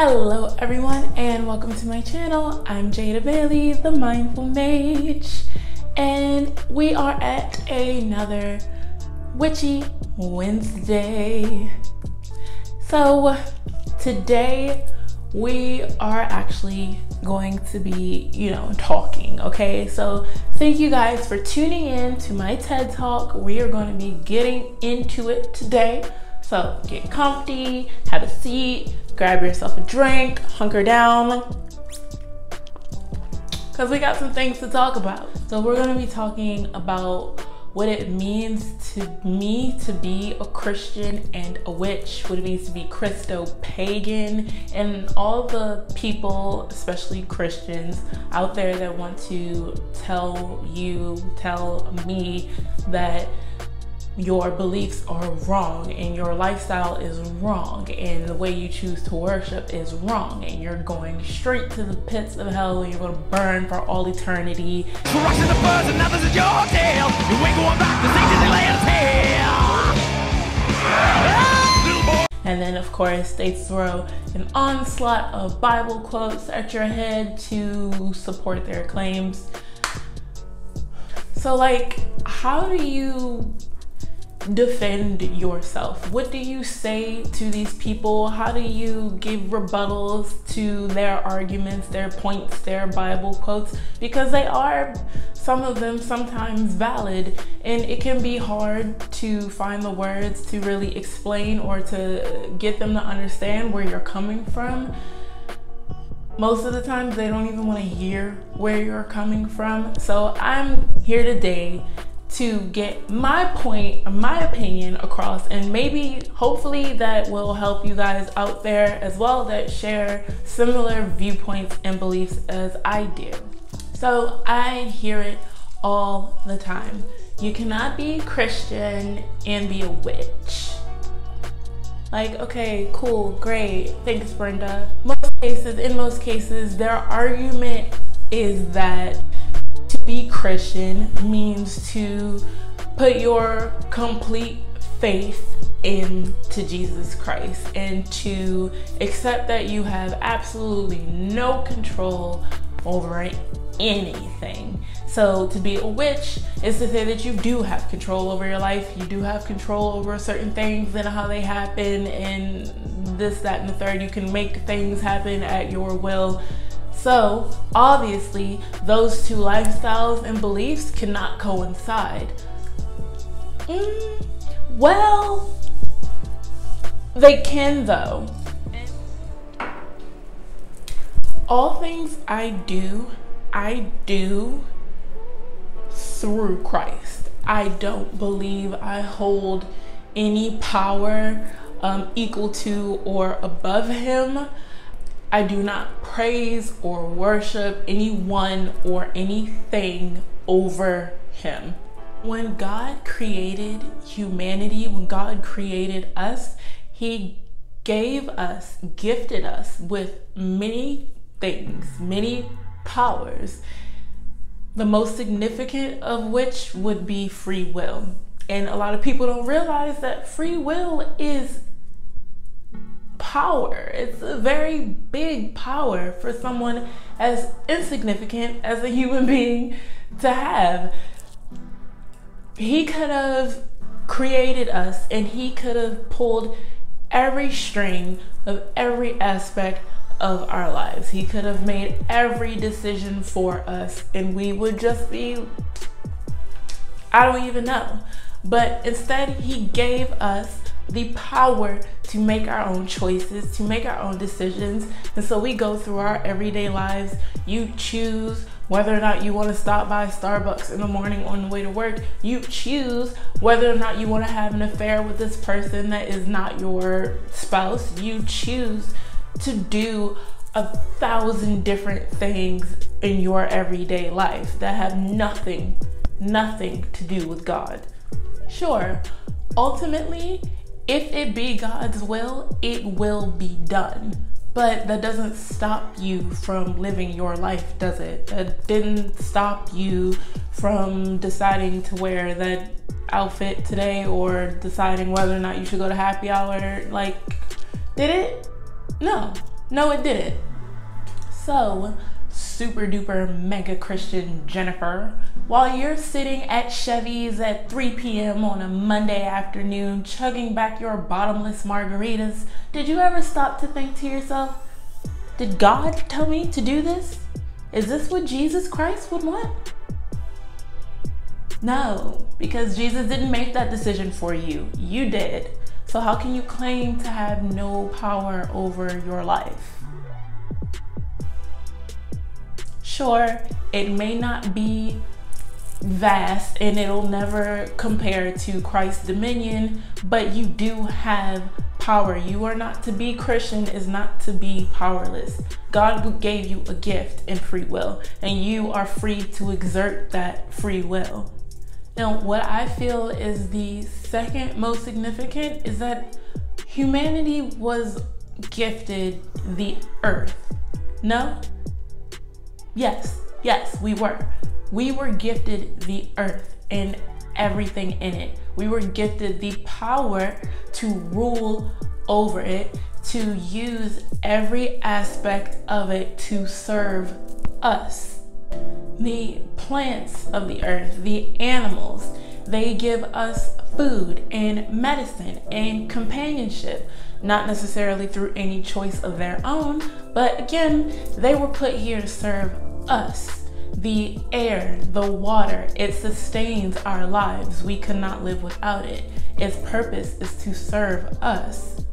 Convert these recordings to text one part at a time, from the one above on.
Hello everyone and welcome to my channel. I'm Jada Bailey, the Mindful Mage, and we are at another Witchy Wednesday. So today we are actually going to be, you know, talking, okay? So thank you guys for tuning in to my TED Talk. We are going to be getting into it today. So get comfy, have a seat, grab yourself a drink, hunker down, because we got some things to talk about. So we're going to be talking about what it means to me to be a Christian and a witch, what it means to be Christo pagan, and all the people, especially Christians, out there that want to tell you, tell me that your beliefs are wrong and your lifestyle is wrong and the way you choose to worship is wrong and you're going straight to the pits of hell and you're going to burn for all eternity. And then, of course, they throw an onslaught of Bible quotes at your head to support their claims. So, like, how do you defend yourself? What do you say to these people? How do you give rebuttals to their arguments, their points, their Bible quotes? Because they are, some of them, sometimes valid, and it can be hard to find the words to really explain or to get them to understand where you're coming from. Most of the times, they don't even want to hear where you're coming from. So, I'm here today to get my point, my opinion across, and maybe hopefully that will help you guys out there as well that share similar viewpoints and beliefs as I do. So I hear it all the time. You cannot be Christian and be a witch. Like, okay, cool, great, thanks, Brenda. Most cases, in most cases, their argument is that be Christian means to put your complete faith into Jesus Christ and to accept that you have absolutely no control over anything. So to be a witch is to say that you do have control over your life, you do have control over certain things and how they happen and this, that, and the third. You can make things happen at your will so, obviously, those two lifestyles and beliefs cannot coincide. Mm, well, they can though. All things I do, I do through Christ. I don't believe I hold any power um, equal to or above Him. I do not praise or worship anyone or anything over him. When God created humanity, when God created us, He gave us, gifted us with many things, many powers, the most significant of which would be free will. And a lot of people don't realize that free will is power. It's a very big power for someone as insignificant as a human being to have. He could have created us and he could have pulled every string of every aspect of our lives. He could have made every decision for us and we would just be, I don't even know. But instead, he gave us the power to make our own choices, to make our own decisions. And so we go through our everyday lives. You choose whether or not you want to stop by Starbucks in the morning on the way to work. You choose whether or not you want to have an affair with this person that is not your spouse. You choose to do a thousand different things in your everyday life that have nothing, nothing to do with God. Sure, ultimately, if it be God's will, it will be done. But that doesn't stop you from living your life, does it? That didn't stop you from deciding to wear that outfit today or deciding whether or not you should go to happy hour. Like, did it? No. No, it didn't. So, super duper mega Christian Jennifer, while you're sitting at Chevy's at 3 p.m. on a Monday afternoon chugging back your bottomless margaritas, did you ever stop to think to yourself, did God tell me to do this? Is this what Jesus Christ would want? No, because Jesus didn't make that decision for you. You did. So, how can you claim to have no power over your life? Sure, it may not be vast and it'll never compare to Christ's dominion, but you do have power. You are not to be Christian, is not to be powerless. God gave you a gift and free will, and you are free to exert that free will. Now, what I feel is the second most significant is that humanity was gifted the earth. No? Yes, yes, we were. We were gifted the earth and everything in it. We were gifted the power to rule over it, to use every aspect of it to serve us the plants of the earth, the animals. They give us food and medicine and companionship, not necessarily through any choice of their own, but again, they were put here to serve us. The air, the water, it sustains our lives. We could not live without it. Its purpose is to serve us.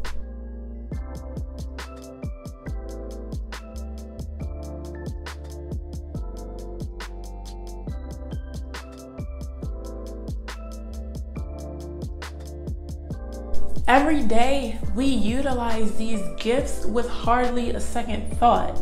Every day, we utilize these gifts with hardly a second thought.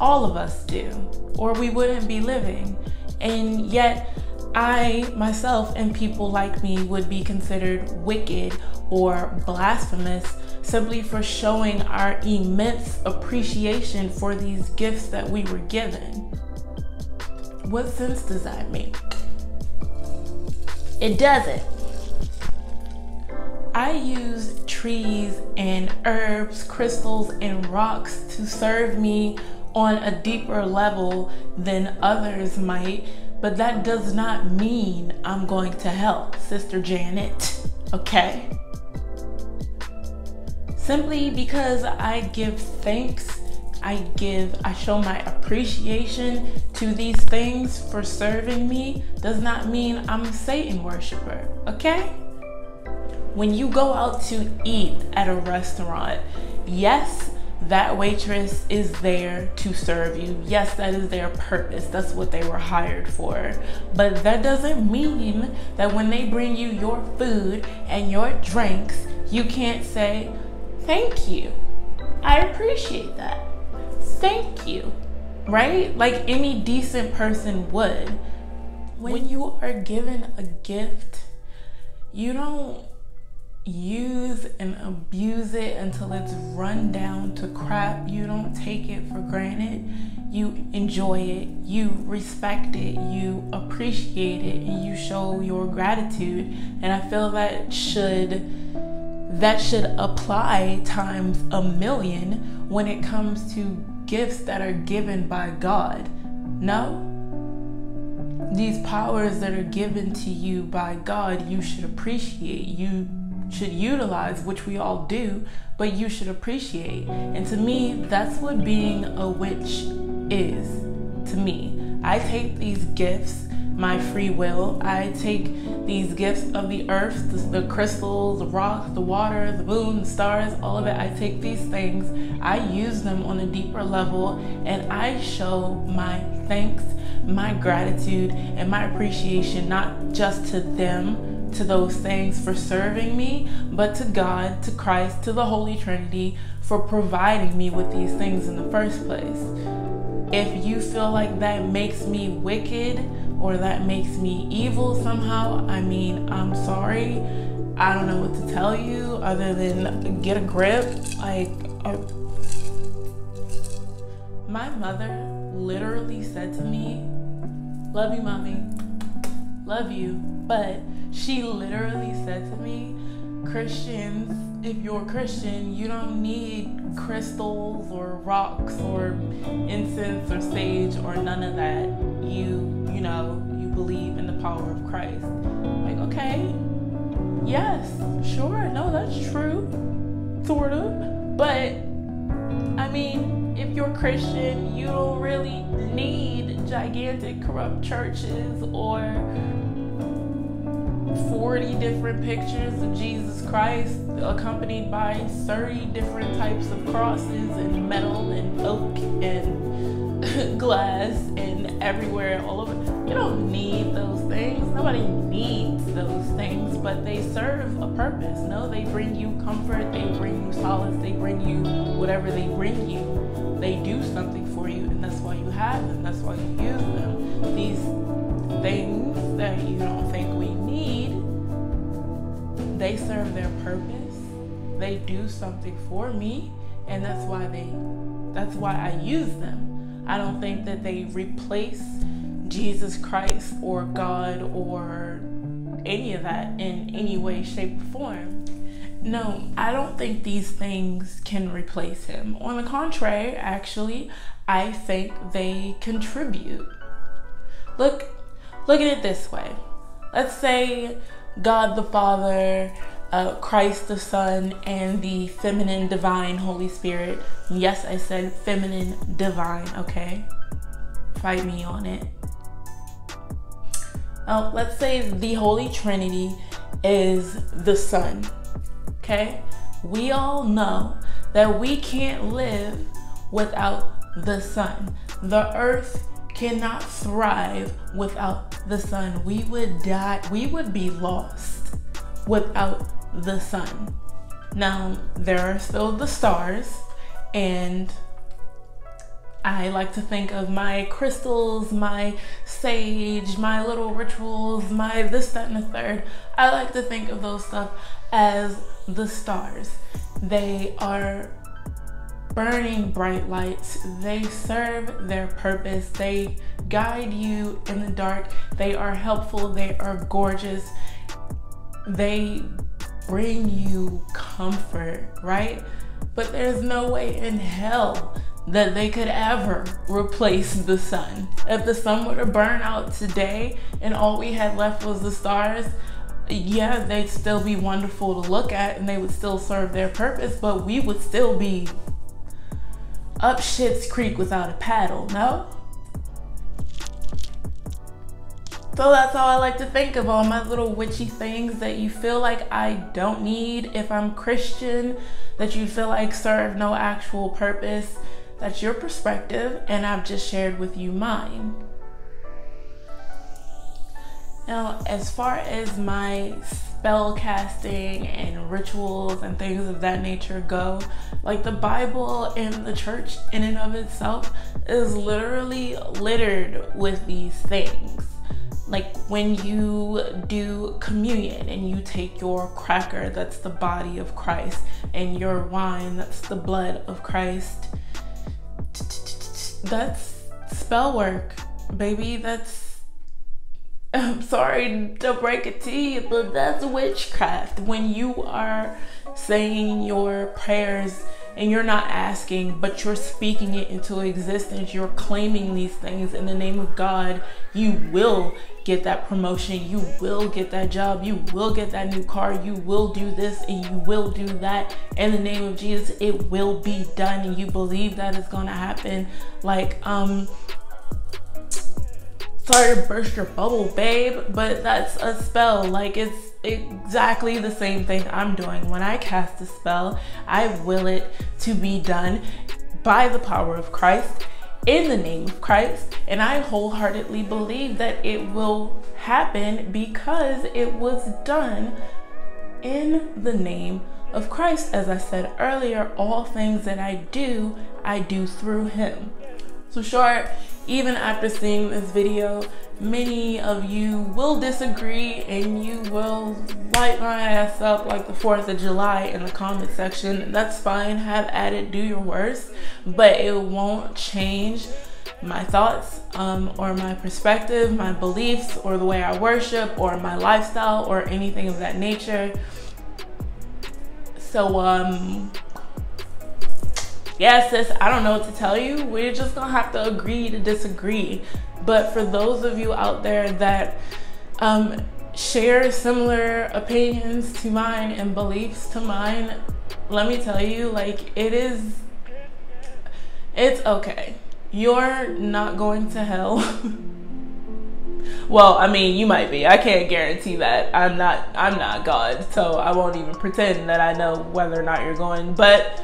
All of us do, or we wouldn't be living. And yet, I myself and people like me would be considered wicked or blasphemous simply for showing our immense appreciation for these gifts that we were given. What sense does that make? It doesn't. I use trees and herbs, crystals, and rocks to serve me on a deeper level than others might, but that does not mean I'm going to help Sister Janet, okay? Simply because I give thanks, I give, I show my appreciation to these things for serving me does not mean I'm a Satan worshiper, okay? when you go out to eat at a restaurant, yes, that waitress is there to serve you. Yes, that is their purpose. That's what they were hired for. But that doesn't mean that when they bring you your food and your drinks, you can't say, Thank you. I appreciate that. Thank you. Right? Like any decent person would. When you are given a gift, you don't use and abuse it until it's run down to crap. You don't take it for granted. You enjoy it, you respect it, you appreciate it, and you show your gratitude. And I feel that should that should apply times a million when it comes to gifts that are given by God. No? These powers that are given to you by God, you should appreciate. You should utilize, which we all do, but you should appreciate. And to me, that's what being a witch is. To me, I take these gifts, my free will, I take these gifts of the earth, the, the crystals, the rocks, the water, the moon, the stars, all of it. I take these things, I use them on a deeper level, and I show my thanks, my gratitude, and my appreciation, not just to them to those things for serving me, but to God, to Christ, to the Holy Trinity for providing me with these things in the first place. If you feel like that makes me wicked or that makes me evil somehow, I mean, I'm sorry. I don't know what to tell you other than get a grip. Like, uh, my mother literally said to me, Love you, mommy. Love you. But she literally said to me, Christians, if you're a Christian, you don't need crystals or rocks or incense or sage or none of that. You, you know, you believe in the power of Christ. Like, okay, yes, sure, no, that's true, sort of. But, I mean, if you're Christian, you don't really need gigantic corrupt churches or 40 different pictures of Jesus Christ accompanied by 30 different types of crosses and metal and oak and glass and everywhere all over. You don't need those things. Nobody needs those things, but they serve a purpose. No, they bring you comfort, they bring you solace, they bring you whatever they bring you. They do something for you, and that's why you have them. That's why you use them. These things that you don't think we need, they serve their purpose. They do something for me, and that's why they that's why I use them. I don't think that they replace Jesus Christ or God or any of that in any way, shape, or form. No, I don't think these things can replace him. On the contrary, actually, I think they contribute. Look, look at it this way. Let's say God the Father, uh, Christ the Son, and the feminine divine Holy Spirit. Yes, I said feminine divine, okay? Fight me on it. Now, let's say the Holy Trinity is the Son, okay? We all know that we can't live without the Son. The earth cannot thrive without the sun. We would die, we would be lost without the sun. Now, there are still the stars, and I like to think of my crystals, my sage, my little rituals, my this, that, and the third. I like to think of those stuff as the stars. They are burning bright lights. They serve their purpose. They guide you in the dark. They are helpful. They are gorgeous. They bring you comfort, right? But there's no way in hell that they could ever replace the sun. If the sun were to burn out today and all we had left was the stars, yeah, they'd still be wonderful to look at and they would still serve their purpose, but we would still be up Shit's Creek without a paddle, no? So that's how I like to think of all my little witchy things that you feel like I don't need if I'm Christian, that you feel like serve no actual purpose. That's your perspective, and I've just shared with you mine. Now, as far as my spell casting and rituals and things of that nature go, like the Bible and the church in and of itself is literally littered with these things. Like when you do communion and you take your cracker, that's the body of Christ, and your wine, that's the blood of Christ. That's spell work, baby. That's I'm sorry to break it to you, but that's witchcraft. When you are saying your prayers and you're not asking, but you're speaking it into existence, you're claiming these things in the name of God, you will get that promotion, you will get that job, you will get that new car, you will do this and you will do that. In the name of Jesus, it will be done, and you believe that it's gonna happen. Like, um, sorry to burst your bubble, babe, but that's a spell. Like it's exactly the same thing I'm doing. When I cast a spell, I will it to be done by the power of Christ in the name of Christ. And I wholeheartedly believe that it will happen because it was done in the name of Christ. As I said earlier, all things that I do, I do through Him. So, short, even after seeing this video, many of you will disagree and you will light my ass up like the 4th of July in the comment section. That's fine, have at it, do your worst, but it won't change my thoughts um, or my perspective, my beliefs, or the way I worship, or my lifestyle, or anything of that nature. So, um, yeah, sis, I don't know what to tell you. We're just gonna have to agree to disagree. But for those of you out there that um, share similar opinions to mine and beliefs to mine, let me tell you, like, it is, it's okay. You're not going to hell. well, I mean, you might be. I can't guarantee that. I'm not I'm not God, so I won't even pretend that I know whether or not you're going. But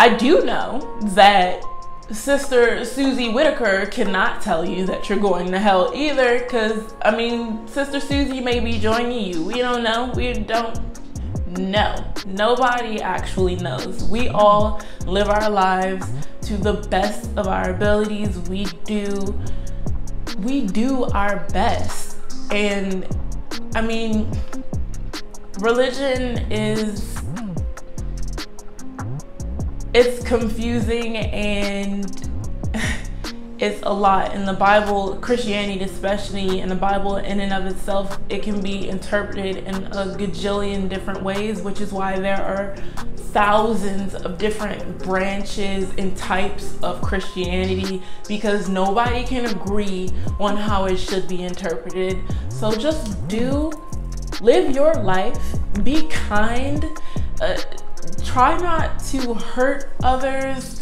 I do know that Sister Susie Whitaker cannot tell you that you're going to hell either, because I mean, Sister Susie may be joining you. We don't know. We don't know. Nobody actually knows. We all live our lives to the best of our abilities. We do we do our best. And I mean, religion is it's confusing and it's a lot. In the bible christianity especially in the bible in and of itself it can be interpreted in a gajillion different ways which is why there are thousands of different branches and types of christianity because nobody can agree on how it should be interpreted. So just do live your life be kind uh, try not to hurt others.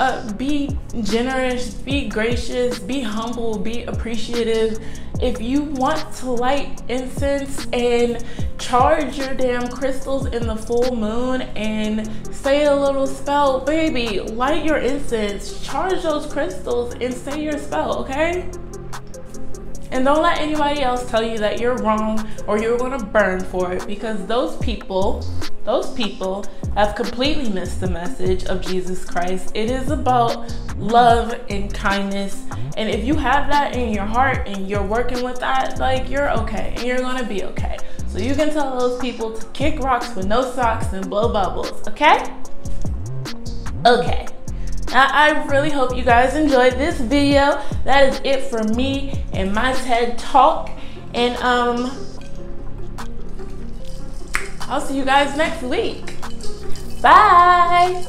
Uh, be generous, be gracious, be humble, be appreciative. If you want to light incense and charge your damn crystals in the full moon and say a little spell, baby, light your incense, charge those crystals and say your spell, okay? And don't let anybody else tell you that you're wrong or you're gonna burn for it because those people, those people have completely missed the message of Jesus Christ. It is about love and kindness. And if you have that in your heart and you're working with that, like you're okay and you're gonna be okay. So you can tell those people to kick rocks with no socks and blow bubbles, okay? Okay. Now, I really hope you guys enjoyed this video. That is it for me and my TED Talk. And um, I'll see you guys next week. Bye.